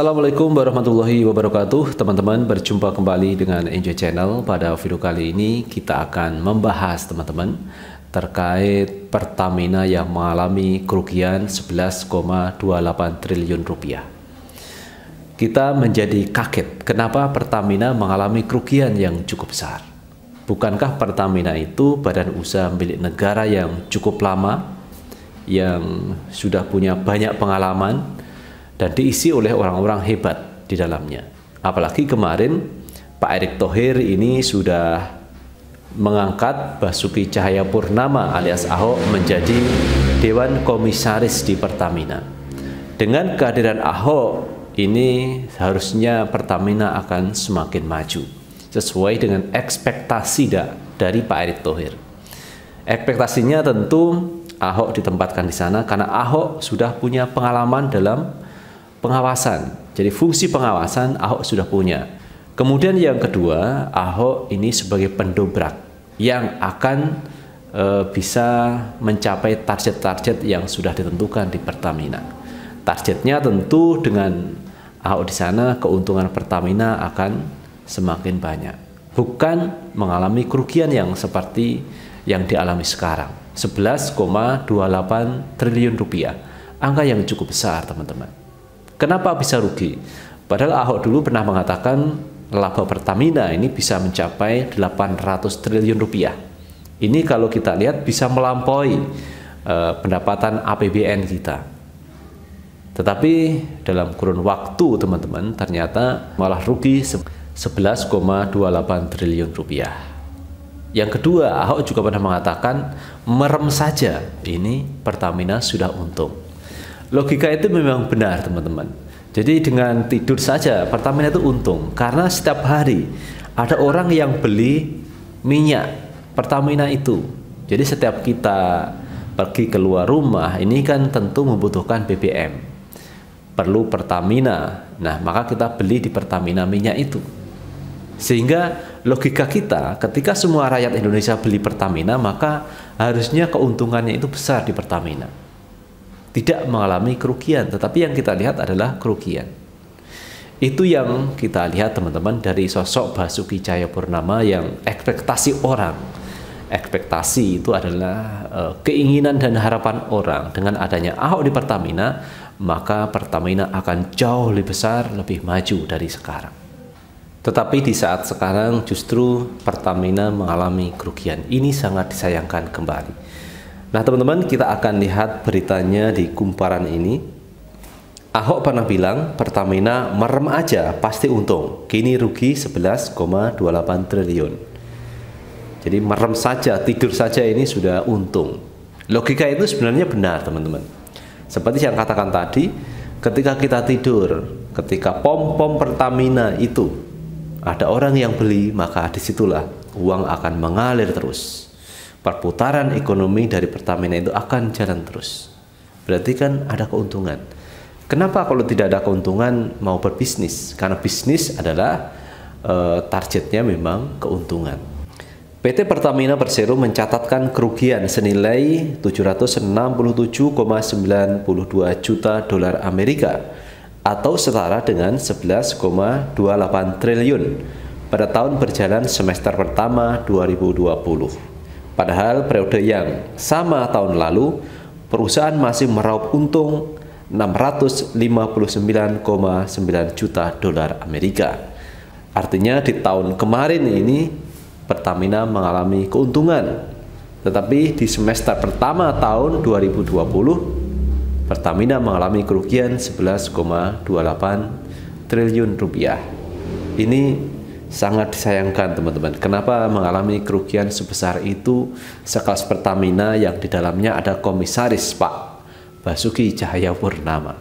Assalamualaikum warahmatullahi wabarakatuh. Teman-teman berjumpa kembali dengan Enjoy Channel. Pada video kali ini kita akan membahas teman-teman Terkait Pertamina yang mengalami kerugian 11,28 triliun rupiah. Kita menjadi kaget Kenapa Pertamina mengalami kerugian yang cukup besar? Bukankah Pertamina itu badan usaha milik negara yang cukup lama Yang sudah punya banyak pengalaman dan diisi oleh orang-orang hebat di dalamnya. Apalagi kemarin Pak Erick Thohir ini sudah mengangkat Basuki Cahaya Purnama alias Ahok menjadi Dewan Komisaris di Pertamina. Dengan kehadiran Ahok ini harusnya Pertamina akan semakin maju sesuai dengan ekspektasi dari Pak Erick Thohir. Ekspektasinya tentu Ahok ditempatkan di sana karena Ahok sudah punya pengalaman dalam pengawasan. Jadi fungsi pengawasan Ahok sudah punya. Kemudian yang kedua, Ahok ini sebagai pendobrak yang akan e, bisa mencapai target-target yang sudah ditentukan di Pertamina. Targetnya tentu dengan Ahok di sana keuntungan Pertamina akan semakin banyak. Bukan mengalami kerugian yang seperti yang dialami sekarang. 11,28 triliun rupiah. Angka yang cukup besar, teman-teman. Kenapa bisa rugi? Padahal Ahok dulu pernah mengatakan laba Pertamina ini bisa mencapai 800 triliun rupiah. Ini kalau kita lihat bisa melampaui uh, pendapatan APBN kita. Tetapi dalam kurun waktu teman-teman ternyata malah rugi 11,28 triliun rupiah. Yang kedua, Ahok juga pernah mengatakan merem saja ini Pertamina sudah untung. Logika itu memang benar teman-teman. Jadi dengan tidur saja Pertamina itu untung karena setiap hari ada orang yang beli minyak Pertamina itu. Jadi setiap kita pergi keluar rumah ini kan tentu membutuhkan BBM. Perlu Pertamina. Nah, maka kita beli di Pertamina minyak itu. Sehingga logika kita ketika semua rakyat Indonesia beli Pertamina maka harusnya keuntungannya itu besar di Pertamina tidak mengalami kerugian, tetapi yang kita lihat adalah kerugian. Itu yang kita lihat teman-teman dari sosok Basuki Cahayapurnama yang ekspektasi orang. Ekspektasi itu adalah uh, keinginan dan harapan orang dengan adanya Ahok di Pertamina, maka Pertamina akan jauh lebih besar, lebih maju dari sekarang. Tetapi di saat sekarang justru Pertamina mengalami kerugian. Ini sangat disayangkan kembali. Nah teman-teman kita akan lihat beritanya di kumparan ini. Ahok pernah bilang Pertamina merem aja pasti untung. Kini rugi 11,28 triliun. Jadi merem saja, tidur saja ini sudah untung. Logika itu sebenarnya benar teman-teman. Seperti yang katakan tadi, ketika kita tidur, ketika pom-pom Pertamina itu ada orang yang beli, maka di situlah uang akan mengalir terus perputaran ekonomi dari Pertamina itu akan jalan terus. Berarti kan ada keuntungan. Kenapa kalau tidak ada keuntungan mau berbisnis? Karena bisnis adalah e, targetnya memang keuntungan. PT Pertamina Persero mencatatkan kerugian senilai 767,92 juta dolar Amerika atau setara dengan 11,28 triliun pada tahun berjalan semester pertama 2020. Padahal periode yang sama tahun lalu, perusahaan masih meraup untung 659,9 juta dolar Amerika. Artinya di tahun kemarin ini Pertamina mengalami keuntungan. Tetapi di semester pertama tahun 2020 Pertamina mengalami kerugian 11,28 triliun rupiah. Ini sangat disayangkan teman-teman. Kenapa mengalami kerugian sebesar itu sekelas Pertamina yang di dalamnya ada komisaris Pak Basuki Cahaya Purnama.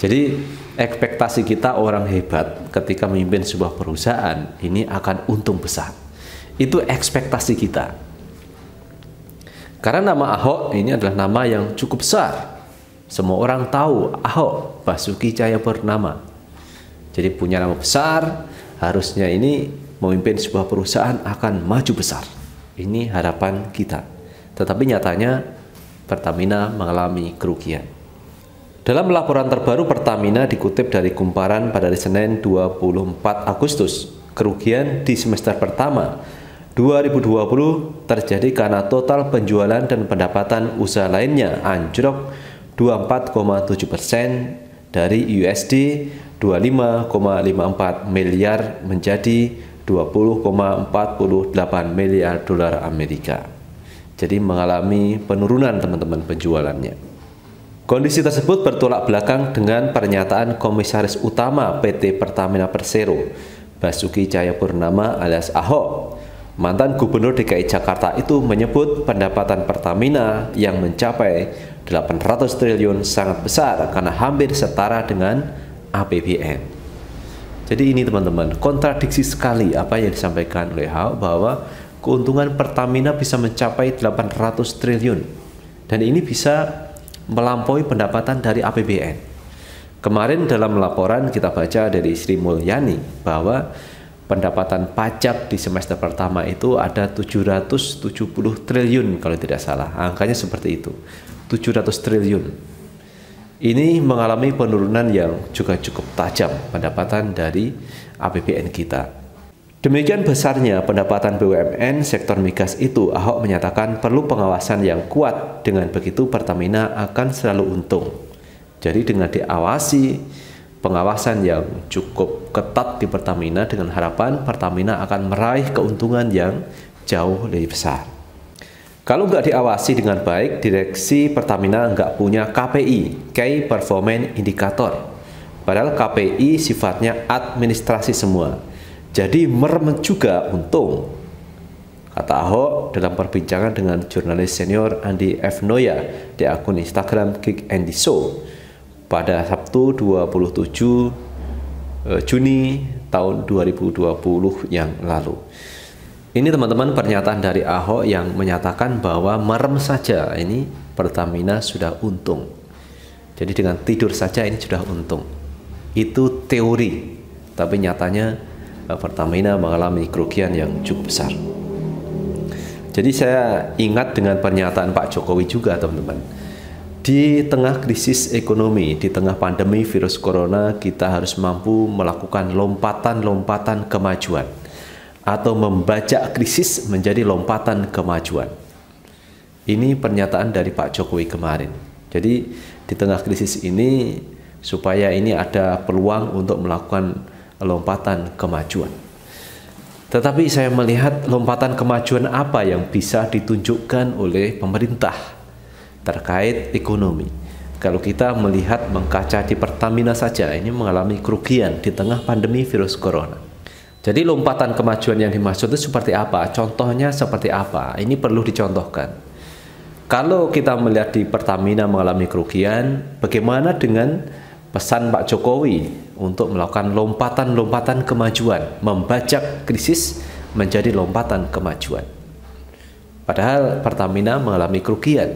Jadi ekspektasi kita orang hebat ketika memimpin sebuah perusahaan ini akan untung besar. Itu ekspektasi kita. Karena nama Ahok ini adalah nama yang cukup besar. Semua orang tahu Ahok Basuki Cahaya Purnama. Jadi punya nama besar, harusnya ini memimpin sebuah perusahaan akan maju besar. Ini harapan kita. Tetapi nyatanya Pertamina mengalami kerugian. Dalam laporan terbaru Pertamina dikutip dari kumparan pada hari Senin 24 Agustus, kerugian di semester pertama 2020 terjadi karena total penjualan dan pendapatan usaha lainnya anjlok 24,7 persen dari USD 25,54 miliar menjadi 20,48 miliar dolar Amerika. Jadi mengalami penurunan teman-teman penjualannya. Kondisi tersebut bertolak belakang dengan pernyataan Komisaris Utama PT Pertamina Persero, Basuki Cahayapurnama alias Ahok. Mantan Gubernur DKI Jakarta itu menyebut pendapatan Pertamina yang mencapai 800 triliun sangat besar karena hampir setara dengan APBN. Jadi ini teman-teman, kontradiksi sekali apa yang disampaikan oleh Ahok bahwa keuntungan Pertamina bisa mencapai 800 triliun. Dan ini bisa melampaui pendapatan dari APBN. Kemarin dalam laporan kita baca dari Sri Mulyani bahwa pendapatan pajak di semester pertama itu ada 770 triliun kalau tidak salah. Angkanya seperti itu. 700 triliun. Ini mengalami penurunan yang juga cukup tajam pendapatan dari APBN kita. Demikian besarnya pendapatan BUMN sektor migas itu, Ahok menyatakan perlu pengawasan yang kuat. Dengan begitu Pertamina akan selalu untung. Jadi dengan diawasi pengawasan yang cukup ketat di Pertamina dengan harapan Pertamina akan meraih keuntungan yang jauh lebih besar. Kalau nggak diawasi dengan baik, direksi Pertamina nggak punya KPI, Key Performance Indicator. Padahal KPI sifatnya administrasi semua jadi merem juga untung. Kata Ahok dalam perbincangan dengan jurnalis senior Andi F. Noya di akun Instagram Kick Andy Show pada Sabtu 27 eh, Juni tahun 2020 yang lalu. Ini teman-teman pernyataan dari Ahok yang menyatakan bahwa merem saja ini Pertamina sudah untung. Jadi dengan tidur saja ini sudah untung. Itu teori, tapi nyatanya Pertamina mengalami kerugian yang cukup besar. Jadi saya ingat dengan pernyataan Pak Jokowi juga teman-teman. Di tengah krisis ekonomi, di tengah pandemi virus corona, kita harus mampu melakukan lompatan-lompatan kemajuan atau membajak krisis menjadi lompatan kemajuan. Ini pernyataan dari Pak Jokowi kemarin. Jadi di tengah krisis ini supaya ini ada peluang untuk melakukan lompatan kemajuan. Tetapi saya melihat lompatan kemajuan apa yang bisa ditunjukkan oleh pemerintah terkait ekonomi. Kalau kita melihat mengkaca di Pertamina saja ini mengalami kerugian di tengah pandemi virus corona. Jadi lompatan kemajuan yang dimaksud itu seperti apa? Contohnya seperti apa? Ini perlu dicontohkan. Kalau kita melihat di Pertamina mengalami kerugian, bagaimana dengan pesan Pak Jokowi untuk melakukan lompatan-lompatan kemajuan, membajak krisis menjadi lompatan kemajuan. Padahal Pertamina mengalami kerugian.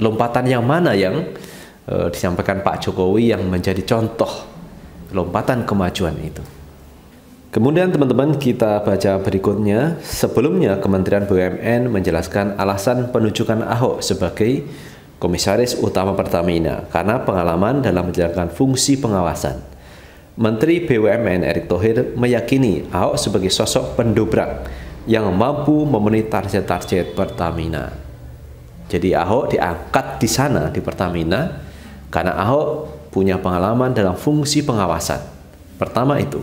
Lompatan yang mana yang e, disampaikan Pak Jokowi yang menjadi contoh lompatan kemajuan itu? Kemudian teman-teman kita baca berikutnya. Sebelumnya Kementerian BUMN menjelaskan alasan penunjukan Ahok sebagai Komisaris Utama Pertamina karena pengalaman dalam menjalankan fungsi pengawasan. Menteri BUMN Erick Thohir meyakini Ahok sebagai sosok pendobrak yang mampu memenuhi target-target Pertamina. Jadi Ahok diangkat di sana di Pertamina karena Ahok punya pengalaman dalam fungsi pengawasan. Pertama itu.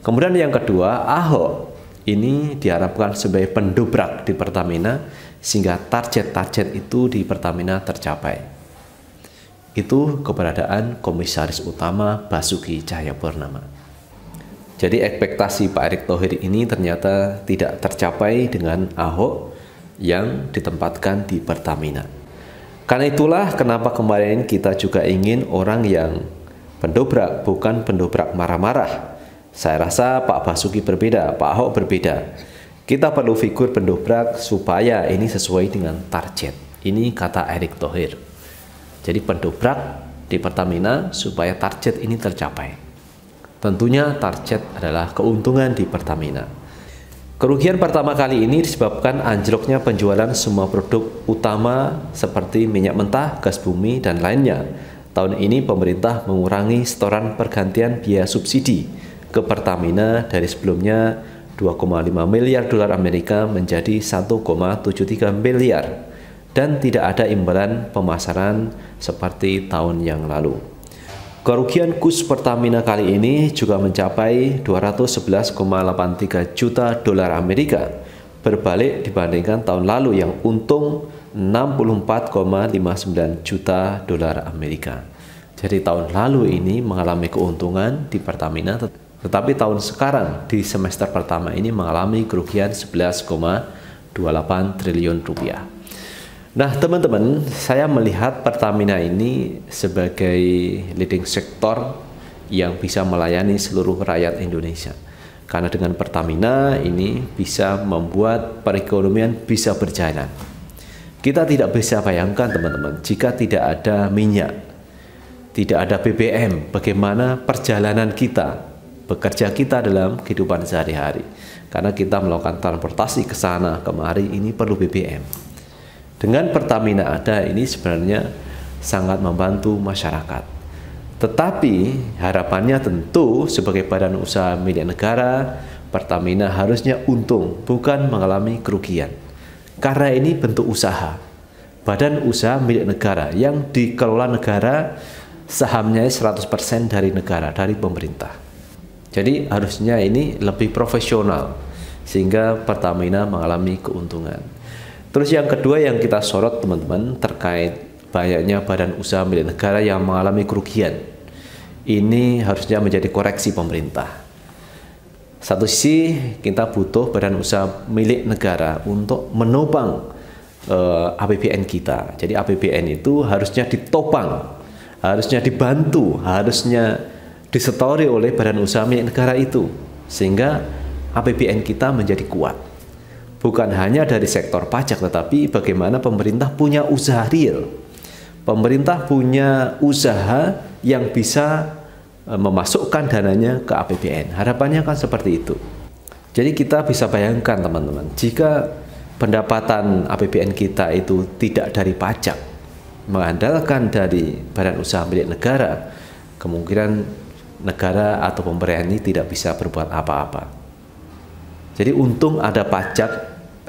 Kemudian yang kedua, Ahok ini diharapkan sebagai pendobrak di Pertamina sehingga target-target itu di Pertamina tercapai. Itu keberadaan komisaris utama Basuki Cahayapurnama. Jadi ekspektasi Pak Erick Thohir ini ternyata tidak tercapai dengan Ahok yang ditempatkan di Pertamina. Karena itulah kenapa kemarin kita juga ingin orang yang pendobrak, bukan pendobrak marah-marah. Saya rasa Pak Basuki berbeda, Pak Ahok berbeda. Kita perlu figur pendobrak supaya ini sesuai dengan target. Ini kata Erick Thohir. Jadi pendobrak di Pertamina supaya target ini tercapai. Tentunya target adalah keuntungan di Pertamina. Kerugian pertama kali ini disebabkan anjloknya penjualan semua produk utama seperti minyak mentah, gas bumi, dan lainnya. tahun ini pemerintah mengurangi setoran pergantian biaya subsidi ke Pertamina dari sebelumnya 2,5 miliar dolar Amerika menjadi 1,73 miliar dan tidak ada imbalan pemasaran seperti tahun yang lalu. Kerugian kus Pertamina kali ini juga mencapai 211,83 juta dolar Amerika, berbalik dibandingkan tahun lalu yang untung 64,59 juta dolar Amerika. Jadi tahun lalu ini mengalami keuntungan di Pertamina, tetapi tahun sekarang di semester pertama ini mengalami kerugian 11,28 triliun rupiah. Nah, teman-teman, saya melihat Pertamina ini sebagai leading sektor yang bisa melayani seluruh rakyat Indonesia. Karena dengan Pertamina ini bisa membuat perekonomian bisa berjalan. Kita tidak bisa bayangkan teman-teman, jika tidak ada minyak, tidak ada BBM, bagaimana perjalanan kita, bekerja kita dalam kehidupan sehari-hari. Karena kita melakukan transportasi ke sana kemari ini perlu BBM. Dengan Pertamina ada ini sebenarnya sangat membantu masyarakat. Tetapi harapannya tentu sebagai badan usaha milik negara, Pertamina harusnya untung, bukan mengalami kerugian. Karena ini bentuk usaha. Badan usaha milik negara yang dikelola negara sahamnya 100% dari negara, dari pemerintah. Jadi harusnya ini lebih profesional sehingga Pertamina mengalami keuntungan. Terus yang kedua yang kita sorot teman-teman terkait banyaknya badan usaha milik negara yang mengalami kerugian. Ini harusnya menjadi koreksi pemerintah. Satu sisi kita butuh badan usaha milik negara untuk menopang uh, eh, APBN kita. Jadi APBN itu harusnya ditopang, harusnya dibantu, harusnya disetori oleh badan usaha milik negara itu sehingga APBN kita menjadi kuat bukan hanya dari sektor pajak tetapi bagaimana pemerintah punya usaha real. Pemerintah punya usaha yang bisa e, memasukkan dananya ke APBN. Harapannya kan seperti itu. Jadi kita bisa bayangkan teman-teman, jika pendapatan APBN kita itu tidak dari pajak, mengandalkan dari badan usaha milik negara, kemungkinan negara atau pemerintah ini tidak bisa berbuat apa-apa. Jadi untung ada pajak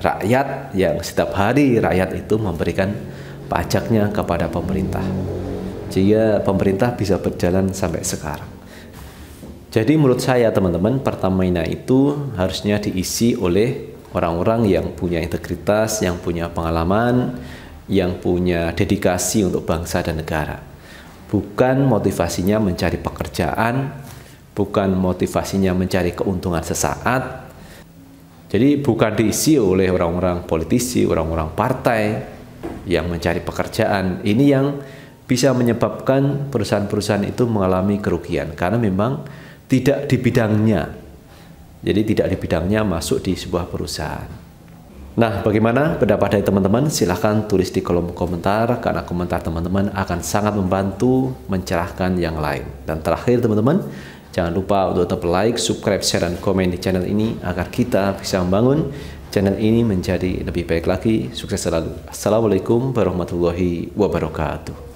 rakyat yang setiap hari rakyat itu memberikan pajaknya kepada pemerintah. Sehingga pemerintah bisa berjalan sampai sekarang. Jadi menurut saya teman-teman Pertamina itu harusnya diisi oleh orang-orang yang punya integritas, yang punya pengalaman, yang punya dedikasi untuk bangsa dan negara. Bukan motivasinya mencari pekerjaan, bukan motivasinya mencari keuntungan sesaat, jadi bukan diisi oleh orang-orang politisi, orang-orang partai yang mencari pekerjaan. Ini yang bisa menyebabkan perusahaan-perusahaan itu mengalami kerugian karena memang tidak di bidangnya. Jadi tidak di bidangnya masuk di sebuah perusahaan. Nah, bagaimana pendapat dari teman-teman? Silahkan tulis di kolom komentar karena komentar teman-teman akan sangat membantu mencerahkan yang lain. Dan terakhir teman-teman, Jangan lupa untuk tetap like, subscribe, share, dan komen di channel ini agar kita bisa membangun channel ini menjadi lebih baik lagi. Sukses selalu. Assalamualaikum warahmatullahi wabarakatuh.